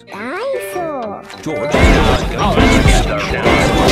Dinosaur. George. Oh.